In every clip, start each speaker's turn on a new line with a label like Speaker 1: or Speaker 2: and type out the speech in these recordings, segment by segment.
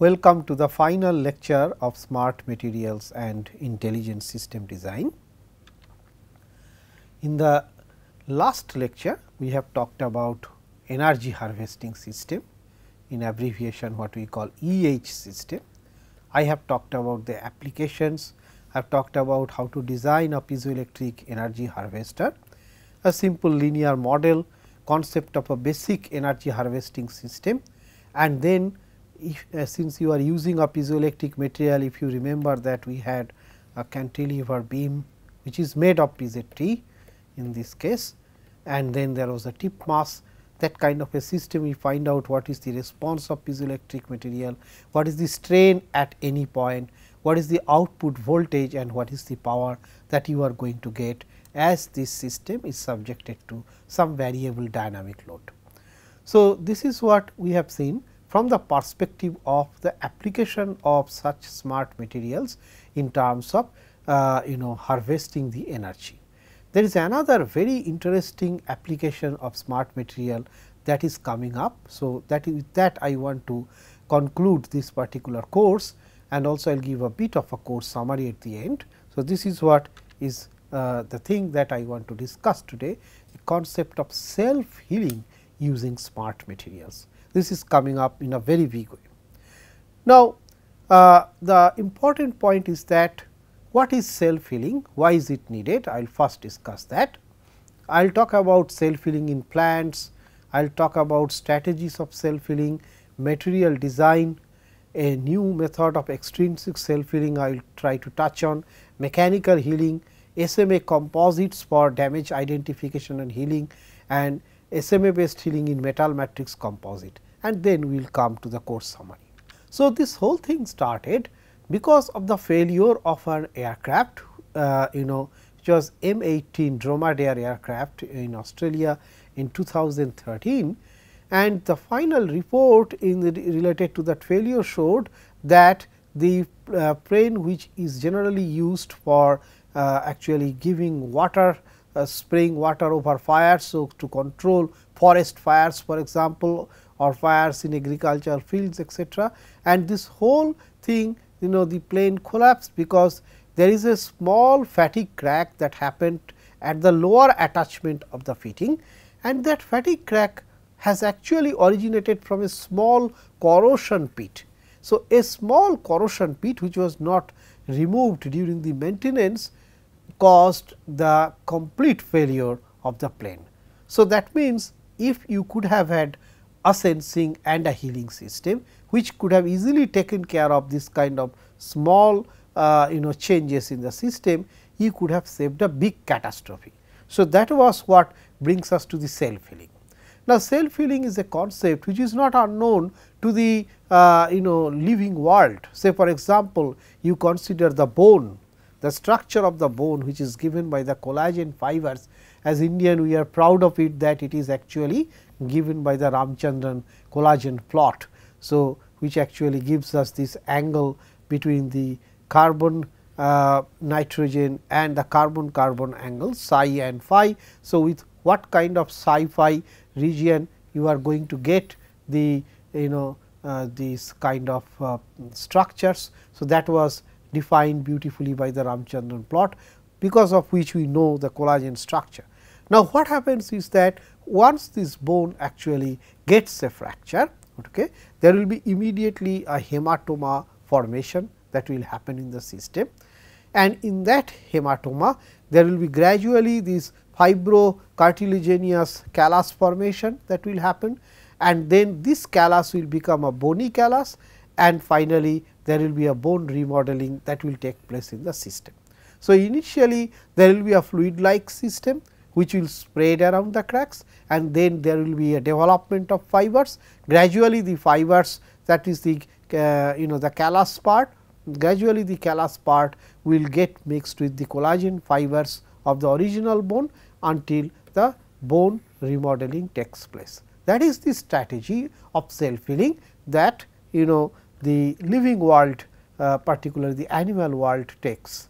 Speaker 1: Welcome to the final lecture of smart materials and intelligent system design. In the last lecture, we have talked about energy harvesting system in abbreviation what we call EH system. I have talked about the applications, I have talked about how to design a piezoelectric energy harvester, a simple linear model concept of a basic energy harvesting system. And then if, uh, since you are using a piezoelectric material, if you remember that we had a cantilever beam which is made of PZT in this case. And then there was a tip mass that kind of a system we find out what is the response of piezoelectric material, what is the strain at any point, what is the output voltage and what is the power that you are going to get as this system is subjected to some variable dynamic load. So, this is what we have seen from the perspective of the application of such smart materials in terms of uh, you know harvesting the energy. There is another very interesting application of smart material that is coming up. So, that is that I want to conclude this particular course and also I will give a bit of a course summary at the end. So, this is what is uh, the thing that I want to discuss today the concept of self healing using smart materials this is coming up in a very big way. Now, uh, the important point is that what is self healing, why is it needed, I will first discuss that. I will talk about self healing in plants, I will talk about strategies of self healing, material design, a new method of extrinsic self healing I will try to touch on, mechanical healing, SMA composites for damage identification and healing and SMA based healing in metal matrix composite and then we will come to the course summary. So, this whole thing started because of the failure of an aircraft uh, you know which was M18 Dromader aircraft in Australia in 2013 and the final report in the related to that failure showed that the uh, plane which is generally used for uh, actually giving water uh, spraying water over fire. So, to control forest fires for example, or fires in agricultural fields etc. And this whole thing you know the plane collapsed because there is a small fatigue crack that happened at the lower attachment of the fitting and that fatigue crack has actually originated from a small corrosion pit. So, a small corrosion pit which was not removed during the maintenance caused the complete failure of the plane. So, that means, if you could have had a sensing and a healing system, which could have easily taken care of this kind of small uh, you know changes in the system, you could have saved a big catastrophe. So, that was what brings us to the self healing. Now, self healing is a concept which is not unknown to the uh, you know living world. Say for example, you consider the bone, the structure of the bone which is given by the collagen fibers. As Indian we are proud of it that it is actually given by the Ramachandran collagen plot. So, which actually gives us this angle between the carbon uh, nitrogen and the carbon carbon angle psi and phi. So, with what kind of psi phi region you are going to get the you know uh, these kind of uh, structures. So, that was defined beautifully by the Ramachandran plot because of which we know the collagen structure. Now, what happens is that once this bone actually gets a fracture, okay, there will be immediately a hematoma formation that will happen in the system. And in that hematoma, there will be gradually this fibrocartilaginous callus formation that will happen and then this callus will become a bony callus and finally, there will be a bone remodeling that will take place in the system. So, initially there will be a fluid like system which will spread around the cracks and then there will be a development of fibers. Gradually the fibers that is the uh, you know the callus part, gradually the callus part will get mixed with the collagen fibers of the original bone until the bone remodeling takes place. That is the strategy of self healing that you know the living world uh, particularly the animal world takes.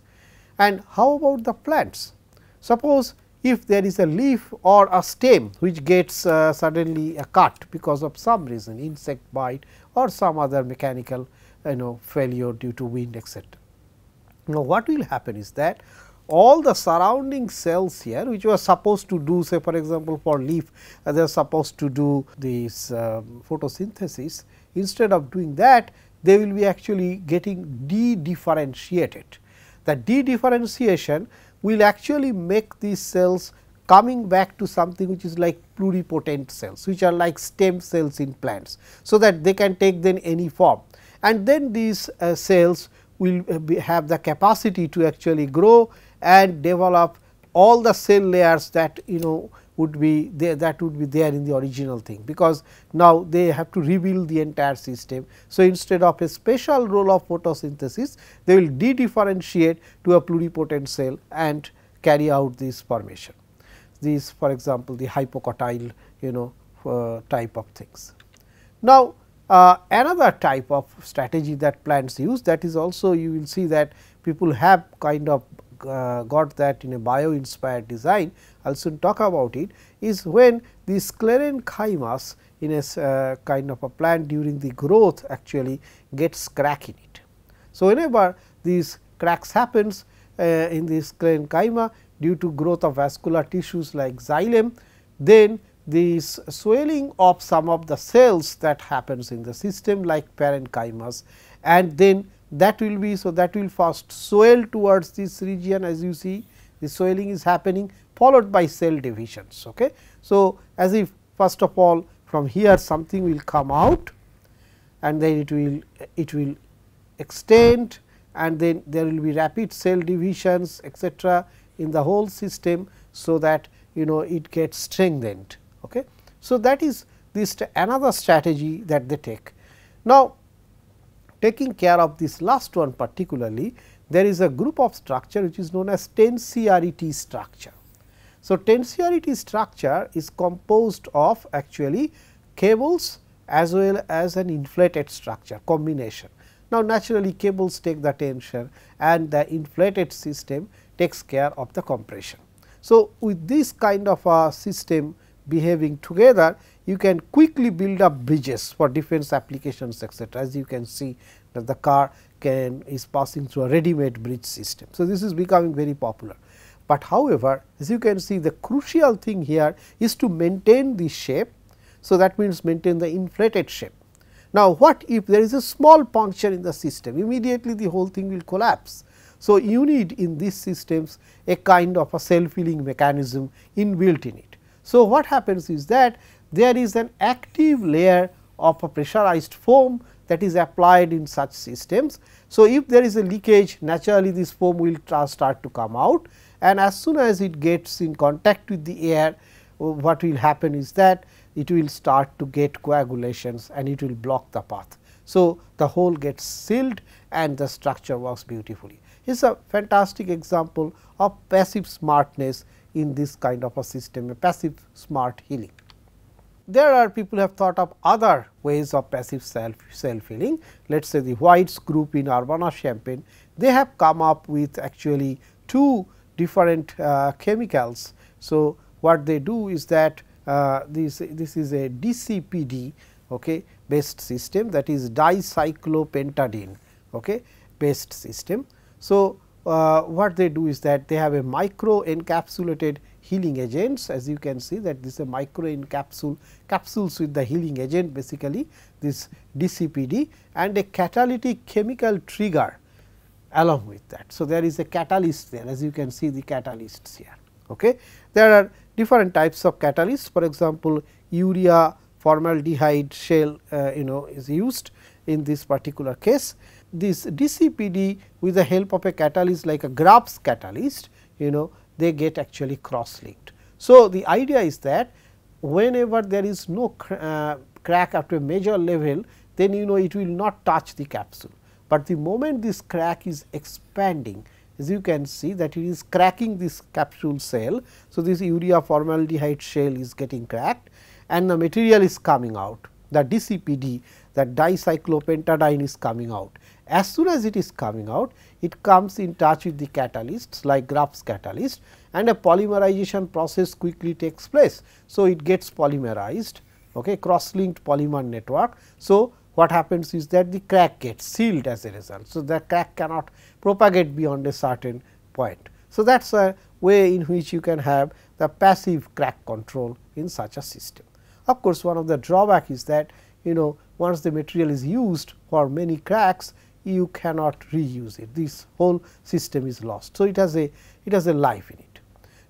Speaker 1: And how about the plants? Suppose if there is a leaf or a stem which gets uh, suddenly a cut because of some reason insect bite or some other mechanical you know failure due to wind etc. Now, what will happen is that all the surrounding cells here which were supposed to do say for example, for leaf uh, they are supposed to do this uh, photosynthesis instead of doing that they will be actually getting de-differentiated. The de-differentiation will actually make these cells coming back to something which is like pluripotent cells which are like stem cells in plants. So, that they can take then any form and then these uh, cells will uh, be, have the capacity to actually grow and develop all the cell layers that you know would be there that would be there in the original thing, because now they have to rebuild the entire system. So, instead of a special role of photosynthesis, they will de-differentiate to a pluripotent cell and carry out this formation. These for example, the hypocotyl you know uh, type of things. Now, uh, another type of strategy that plants use that is also you will see that people have kind of got that in a bio inspired design I will soon talk about it is when the sclerenchymas in a uh, kind of a plant during the growth actually gets crack in it. So, whenever these cracks happens uh, in the sclerenchyma due to growth of vascular tissues like xylem, then this swelling of some of the cells that happens in the system like parenchymas and then that will be so that will first swell towards this region as you see the swelling is happening followed by cell divisions. Okay. So, as if first of all from here something will come out and then it will it will extend and then there will be rapid cell divisions etcetera in the whole system. So, that you know it gets strengthened. Okay. So, that is this another strategy that they take. Now, taking care of this last one particularly there is a group of structure which is known as tensairity structure. So, tensairity structure is composed of actually cables as well as an inflated structure combination. Now, naturally cables take the tension and the inflated system takes care of the compression. So, with this kind of a system behaving together you can quickly build up bridges for defense applications etc. as you can see that the car can is passing through a ready made bridge system. So, this is becoming very popular. But however, as you can see the crucial thing here is to maintain the shape. So, that means maintain the inflated shape. Now, what if there is a small puncture in the system immediately the whole thing will collapse. So, you need in these systems a kind of a self healing mechanism inbuilt in it. So, what happens is that there is an active layer of a pressurized foam that is applied in such systems. So, if there is a leakage naturally this foam will start to come out and as soon as it gets in contact with the air uh, what will happen is that it will start to get coagulations and it will block the path. So, the hole gets sealed and the structure works beautifully. It is a fantastic example of passive smartness in this kind of a system, a passive smart healing. There are people have thought of other ways of passive self self healing. Let us say the White's group in Urbana Champaign, they have come up with actually two different uh, chemicals. So, what they do is that uh, this this is a DCPD okay, based system that is dicyclopentadiene okay, based system. So, uh, what they do is that they have a micro encapsulated healing agents as you can see that this is a micro encapsule capsules with the healing agent basically this DCPD and a catalytic chemical trigger along with that. So, there is a catalyst there as you can see the catalysts here. Okay. There are different types of catalysts for example, urea formaldehyde shell uh, you know is used in this particular case. This DCPD with the help of a catalyst like a Grubbs catalyst you know they get actually cross linked. So, the idea is that whenever there is no cr uh, crack at a major level then you know it will not touch the capsule but the moment this crack is expanding as you can see that it is cracking this capsule cell. So, this urea formaldehyde shell is getting cracked and the material is coming out the DCPD that dicyclopentadiene is coming out as soon as it is coming out it comes in touch with the catalysts like Grubbs catalyst and a polymerization process quickly takes place. So, it gets polymerized okay, cross linked polymer network. So, what happens is that the crack gets sealed as a result. So, the crack cannot propagate beyond a certain point. So, that is a way in which you can have the passive crack control in such a system. Of course, one of the drawback is that you know once the material is used for many cracks you cannot reuse it this whole system is lost. So, it has a it has a life in it.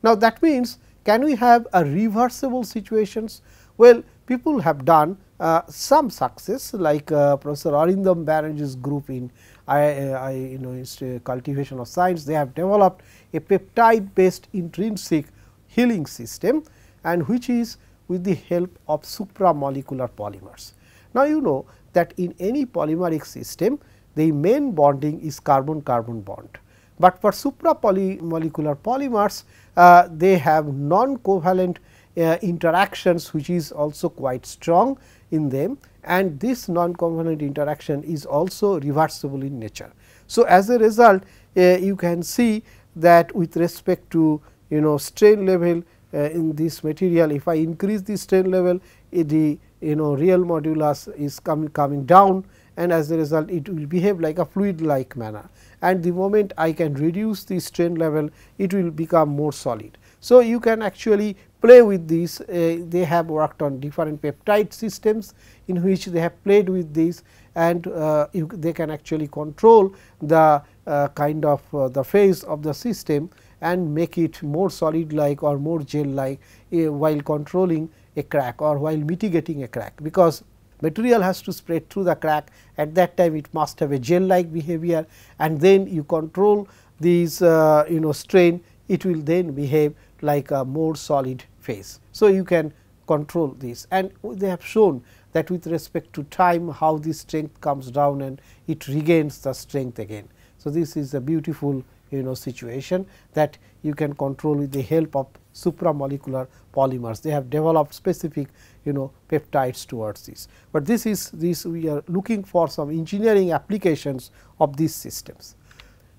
Speaker 1: Now, that means can we have a reversible situations? Well, people have done uh, some success like uh, Professor Arindam Banerjee's group in I, I you know cultivation of science they have developed a peptide based intrinsic healing system and which is with the help of supramolecular polymers. Now, you know that in any polymeric system the main bonding is carbon carbon bond, but for supramolecular polymers uh, they have non covalent uh, interactions which is also quite strong in them and this non covalent interaction is also reversible in nature. So, as a result uh, you can see that with respect to you know strain level uh, in this material if I increase the strain level the you know real modulus is coming coming down and as a result it will behave like a fluid like manner and the moment I can reduce the strain level it will become more solid. So, you can actually play with these uh, they have worked on different peptide systems in which they have played with these and uh, you, they can actually control the uh, kind of uh, the phase of the system and make it more solid like or more gel like uh, while controlling a crack or while mitigating a crack because material has to spread through the crack at that time it must have a gel like behavior and then you control these uh, you know strain it will then behave like a more solid phase. So, you can control this and they have shown that with respect to time how the strength comes down and it regains the strength again. So, this is a beautiful you know situation that you can control with the help of supramolecular polymers. They have developed specific you know peptides towards this, but this is this we are looking for some engineering applications of these systems.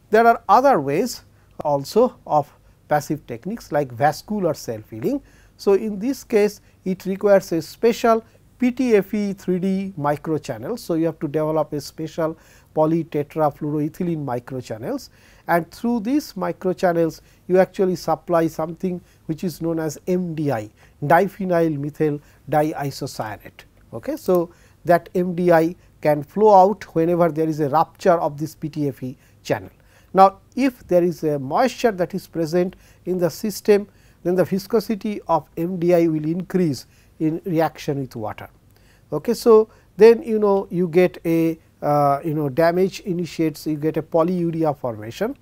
Speaker 1: There are other ways also of passive techniques like vascular self healing. So, in this case it requires a special PTFE 3D microchannel. So, you have to develop a special polytetrafluoroethylene microchannels and through these microchannels you actually supply something which is known as MDI diphenyl methyl diisocyanate. Okay. So, that MDI can flow out whenever there is a rupture of this PTFE channel. Now, if there is a moisture that is present in the system then the viscosity of MDI will increase in reaction with water. Okay. So, then you know you get a you know damage initiates you get a polyurea formation.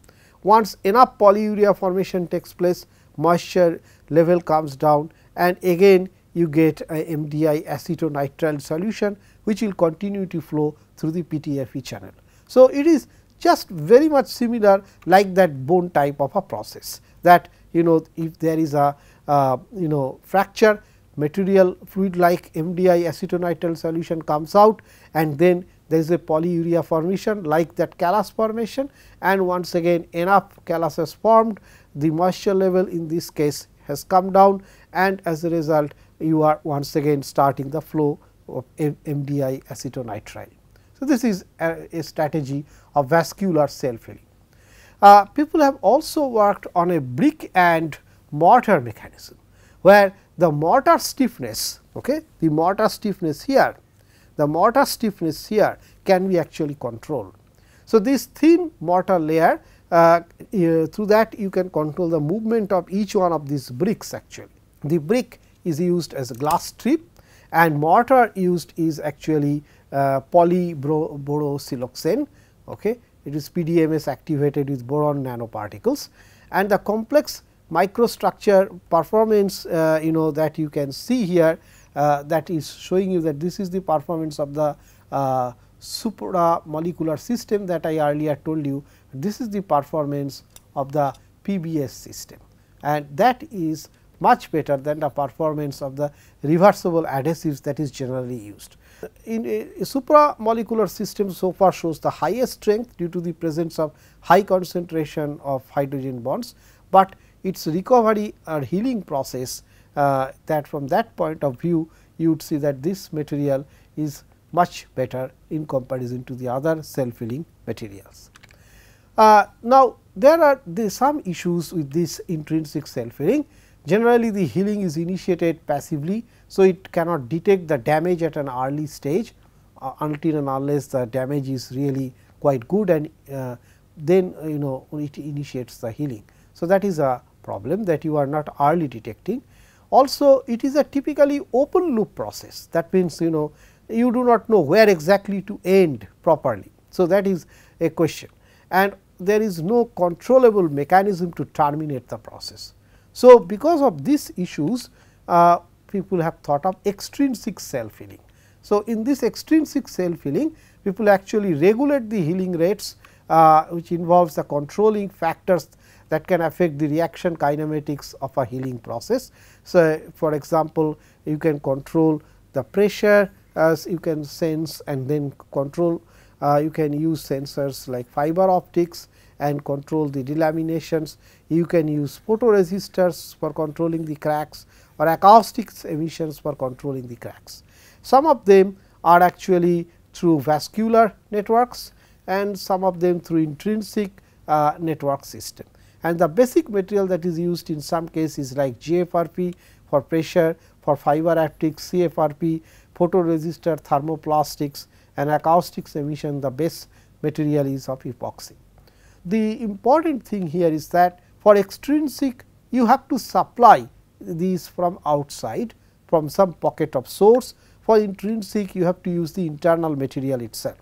Speaker 1: Once enough polyurea formation takes place moisture level comes down and again you get a MDI acetonitrile solution which will continue to flow through the PTFE channel. So, it is just very much similar like that bone type of a process that you know if there is a uh, you know fracture material fluid like MDI acetonitrile solution comes out and then there is a polyurea formation like that callus formation and once again enough callus has formed the moisture level in this case has come down and as a result you are once again starting the flow of MDI acetonitrile. So, this is a, a strategy of vascular self healing. Uh, people have also worked on a brick and mortar mechanism, where the mortar stiffness, okay, the mortar stiffness here, the mortar stiffness here can be actually controlled. So, this thin mortar layer uh, uh, through that you can control the movement of each one of these bricks actually. The brick is used as a glass strip and mortar used is actually uh, polyborosiloxane. Okay it is PDMS activated with boron nanoparticles and the complex microstructure performance uh, you know that you can see here that is showing you that this is the performance of the uh, supramolecular system that I earlier told you this is the performance of the PBS system and that is much better than the performance of the reversible adhesives that is generally used. In a, a supramolecular system so far shows the highest strength due to the presence of high concentration of hydrogen bonds, but its recovery or healing process uh, that from that point of view you would see that this material is much better in comparison to the other self healing materials. Uh, now, there are the some issues with this intrinsic self healing. Generally, the healing is initiated passively. So, it cannot detect the damage at an early stage uh, until and unless the damage is really quite good and uh, then you know it initiates the healing. So, that is a problem that you are not early detecting. Also, it is a typically open loop process that means you know you do not know where exactly to end properly. So, that is a question and there is no controllable mechanism to terminate the process. So, because of these issues uh, people have thought of extrinsic self healing. So, in this extrinsic self healing people actually regulate the healing rates uh, which involves the controlling factors that can affect the reaction kinematics of a healing process. So, for example, you can control the pressure as you can sense and then control uh, you can use sensors like fiber optics and control the delaminations. You can use photoresistors for controlling the cracks or acoustics emissions for controlling the cracks. Some of them are actually through vascular networks and some of them through intrinsic uh, network system. And the basic material that is used in some cases like GFRP for pressure, for fiber optics, CFRP, photoresistor thermoplastics and acoustics emission the base material is of epoxy. The important thing here is that for extrinsic you have to supply these from outside from some pocket of source for intrinsic you have to use the internal material itself.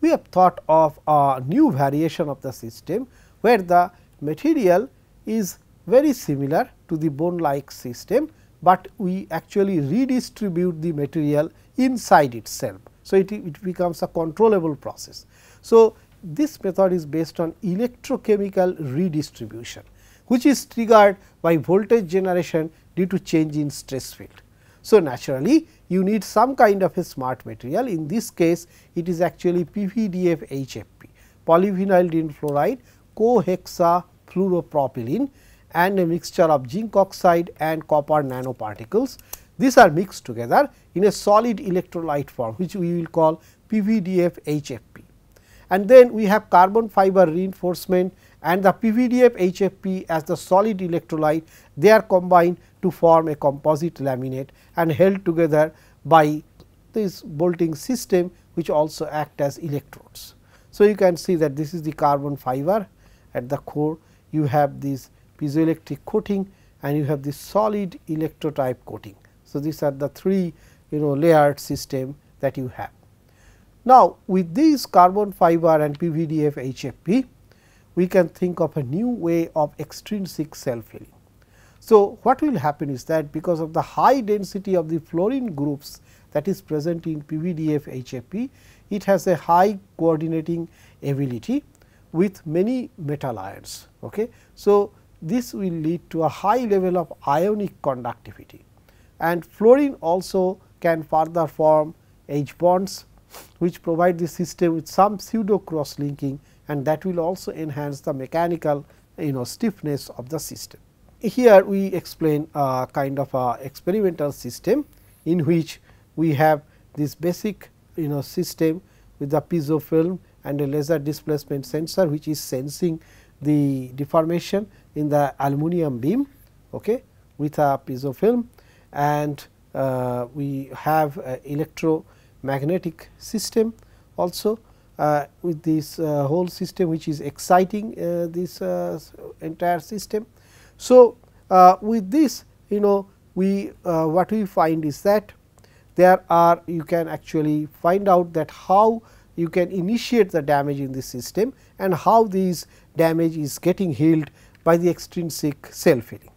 Speaker 1: We have thought of a new variation of the system where the material is very similar to the bone like system, but we actually redistribute the material inside itself. So, it, it becomes a controllable process. So, this method is based on electrochemical redistribution, which is triggered by voltage generation due to change in stress field. So, naturally you need some kind of a smart material in this case it is actually PVDF HFP polyvinyl fluoride cohexafluoropropylene and a mixture of zinc oxide and copper nanoparticles. These are mixed together in a solid electrolyte form which we will call PVDF HFP. And then we have carbon fiber reinforcement and the PVDF HFP as the solid electrolyte they are combined to form a composite laminate and held together by this bolting system which also act as electrodes. So, you can see that this is the carbon fiber at the core you have this piezoelectric coating and you have this solid electrolyte coating. So, these are the three you know layered system that you have. Now, with this carbon fiber and PVDF HFP we can think of a new way of extrinsic self healing. So, what will happen is that because of the high density of the fluorine groups that is present in PVDF HFP, it has a high coordinating ability with many metal ions. Okay. So, this will lead to a high level of ionic conductivity and fluorine also can further form H bonds which provide the system with some pseudo cross linking and that will also enhance the mechanical you know stiffness of the system. Here we explain a kind of a experimental system in which we have this basic you know system with the piezo film and a laser displacement sensor which is sensing the deformation in the aluminum beam okay, with a piezo film. And uh, we have electromagnetic system also uh, with this uh, whole system which is exciting uh, this uh, entire system. So, uh, with this you know we what we find is that there are you can actually find out that how you can initiate the damage in the system and how this damage is getting healed by the extrinsic self healing.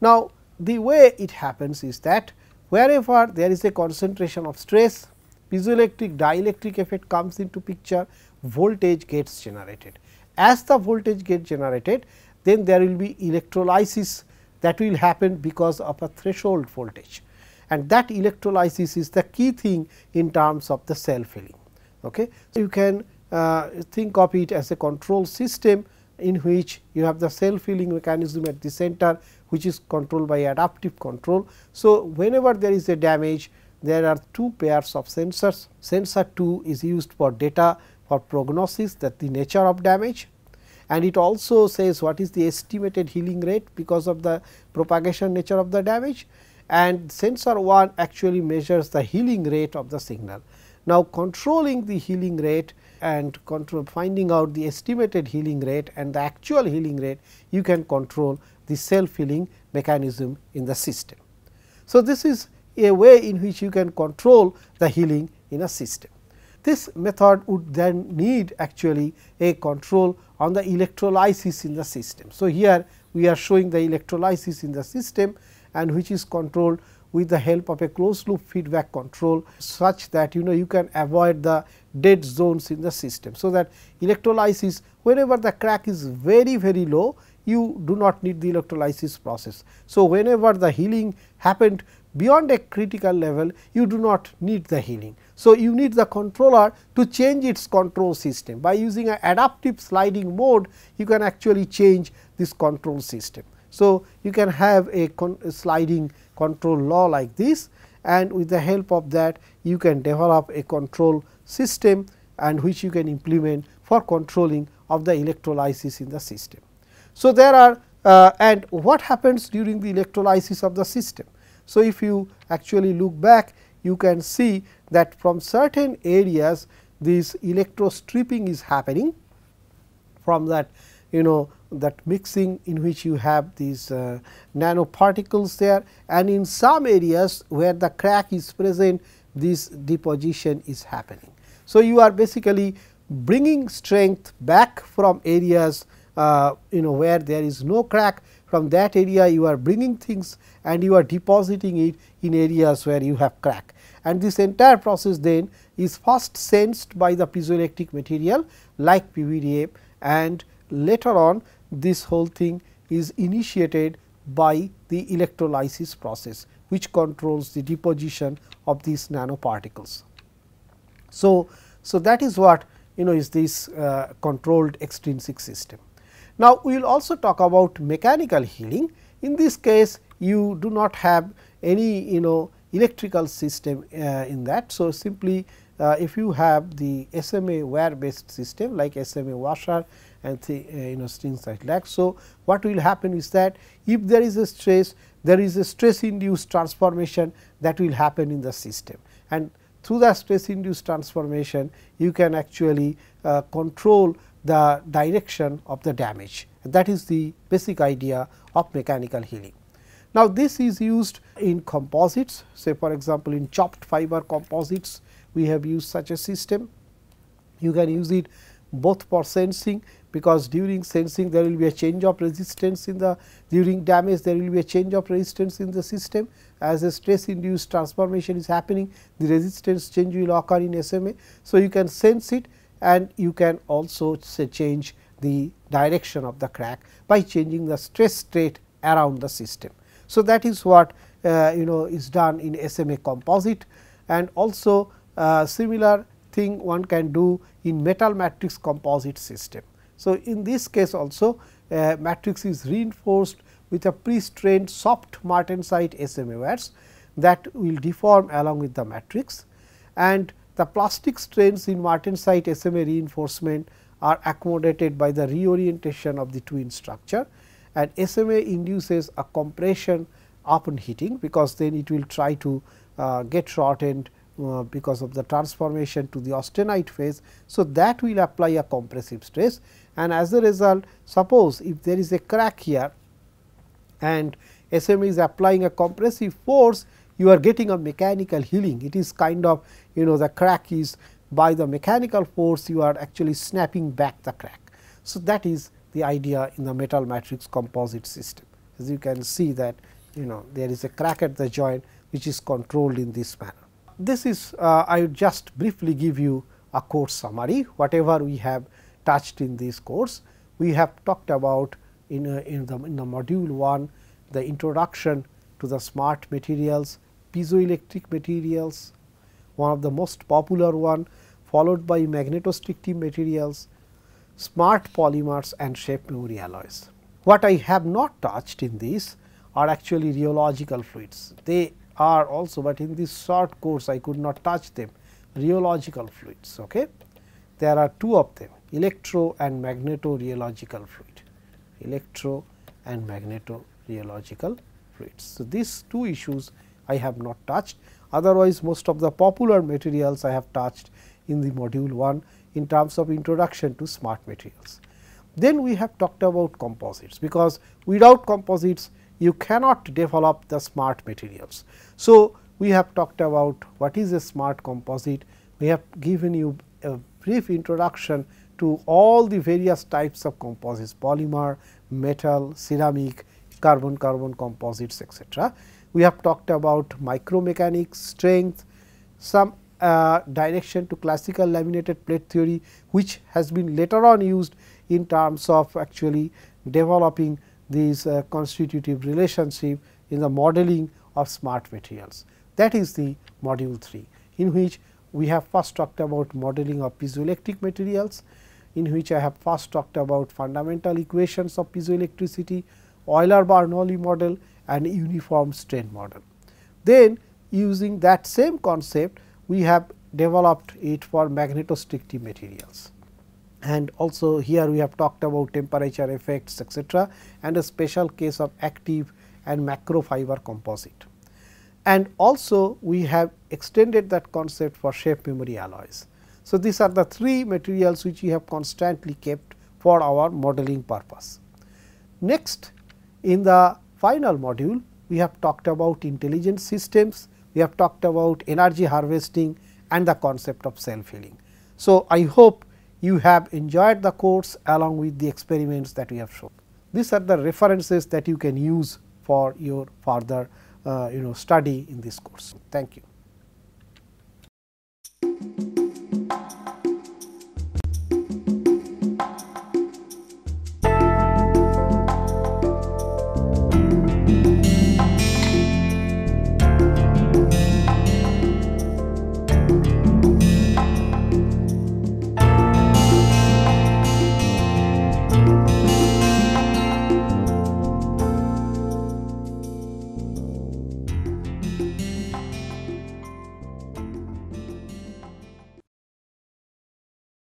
Speaker 1: Now, the way it happens is that wherever there is a concentration of stress piezoelectric dielectric effect comes into picture voltage gets generated. As the voltage gets generated then there will be electrolysis that will happen because of a threshold voltage and that electrolysis is the key thing in terms of the self healing. Okay. So, you can uh, think of it as a control system in which you have the self healing mechanism at the center which is controlled by adaptive control. So, whenever there is a damage there are two pairs of sensors. Sensor 2 is used for data for prognosis that the nature of damage and it also says what is the estimated healing rate because of the propagation nature of the damage and sensor 1 actually measures the healing rate of the signal. Now, controlling the healing rate and finding out the estimated healing rate and the actual healing rate you can control the self healing mechanism in the system. So, this is a way in which you can control the healing in a system. This method would then need actually a control on the electrolysis in the system. So, here we are showing the electrolysis in the system and which is controlled with the help of a closed loop feedback control such that you know you can avoid the dead zones in the system. So, that electrolysis whenever the crack is very very low you do not need the electrolysis process. So, whenever the healing happened beyond a critical level you do not need the healing. So, you need the controller to change its control system by using an adaptive sliding mode you can actually change this control system. So, you can have a, con a sliding control law like this and with the help of that you can develop a control system and which you can implement for controlling of the electrolysis in the system. So, there are uh, and what happens during the electrolysis of the system. So, if you actually look back you can see that from certain areas this electro stripping is happening from that you know that mixing in which you have these uh, nanoparticles there and in some areas where the crack is present this deposition is happening. So, you are basically bringing strength back from areas uh, you know where there is no crack from that area you are bringing things and you are depositing it in areas where you have crack. And this entire process then is first sensed by the piezoelectric material like PVDA and later on this whole thing is initiated by the electrolysis process which controls the deposition of these nanoparticles. So, so that is what you know is this uh, controlled extrinsic system. Now, we will also talk about mechanical healing. In this case, you do not have any you know electrical system uh, in that. So, simply uh, if you have the SMA wear based system like SMA washer and the, uh, you know things like that. So, what will happen is that if there is a stress there is a stress induced transformation that will happen in the system and through the stress induced transformation you can actually uh, control the direction of the damage that is the basic idea of mechanical healing. Now, this is used in composites say for example, in chopped fiber composites we have used such a system. You can use it both for sensing because during sensing there will be a change of resistance in the during damage there will be a change of resistance in the system as a stress induced transformation is happening the resistance change will occur in SMA. So, you can sense it and you can also change the direction of the crack by changing the stress state around the system. So, that is what uh, you know is done in SMA composite and also uh, similar thing one can do in metal matrix composite system. So, in this case also uh, matrix is reinforced with a pre-strained soft martensite SMA wires that will deform along with the matrix. And the plastic strains in martensite SMA reinforcement are accommodated by the reorientation of the twin structure. And SMA induces a compression upon heating because then it will try to uh, get shortened uh, because of the transformation to the austenite phase. So, that will apply a compressive stress and as a result suppose if there is a crack here and SMA is applying a compressive force you are getting a mechanical healing it is kind of you know the crack is by the mechanical force you are actually snapping back the crack. So, that is the idea in the metal matrix composite system as you can see that you know there is a crack at the joint which is controlled in this manner. This is uh, I would just briefly give you a course summary whatever we have touched in this course. We have talked about in, a, in, the, in the module 1 the introduction to the smart materials piezoelectric materials, one of the most popular one followed by magnetostrictive materials, smart polymers and shape memory alloys. What I have not touched in this are actually rheological fluids. They are also, but in this short course I could not touch them rheological fluids. Okay. There are two of them electro and magneto rheological fluid, electro and magneto rheological fluids. So, these two issues I have not touched otherwise most of the popular materials I have touched in the module 1 in terms of introduction to smart materials. Then we have talked about composites because without composites you cannot develop the smart materials. So, we have talked about what is a smart composite, we have given you a brief introduction to all the various types of composites polymer, metal, ceramic, carbon carbon composites etc. We have talked about micromechanics, strength, some uh, direction to classical laminated plate theory which has been later on used in terms of actually developing these uh, constitutive relationship in the modeling of smart materials. That is the module 3 in which we have first talked about modeling of piezoelectric materials in which I have first talked about fundamental equations of piezoelectricity, Euler-Bernoulli model and uniform strain model. Then using that same concept we have developed it for magnetostrictive materials and also here we have talked about temperature effects etc., and a special case of active and macro fiber composite. And also we have extended that concept for shape memory alloys. So, these are the three materials which we have constantly kept for our modeling purpose. Next in the final module we have talked about intelligent systems, we have talked about energy harvesting and the concept of self healing. So, I hope you have enjoyed the course along with the experiments that we have shown. These are the references that you can use for your further uh, you know study in this course. Thank you.